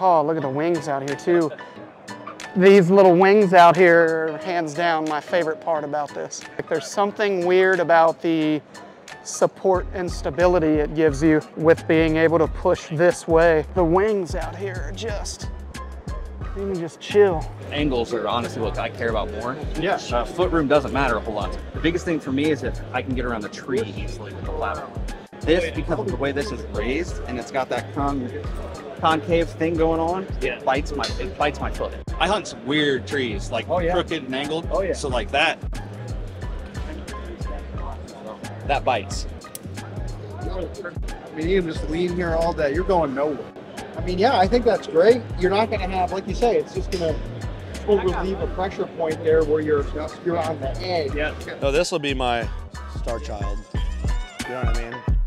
Oh, look at the wings out here too. These little wings out here, are hands down, my favorite part about this. Like, there's something weird about the support and stability it gives you with being able to push this way. The wings out here are just, you can just chill. Angles are honestly what I care about more. Yeah. Uh, foot room doesn't matter a whole lot. The biggest thing for me is if I can get around the tree easily with the platform. This, because of the way this is raised and it's got that con- concave thing going on, Yeah. it bites my it bites my foot. I hunt some weird trees, like Oh, yeah. crooked and angled. Oh, yeah. So like that. That bites. I mean, you can just lean here all day. You're going nowhere. I mean, yeah, I think that's great. You're not going to have, like you say, it's just going to relieve a pressure point there where you're you're on the edge. Yeah. No, this will be my star child. You know what I mean?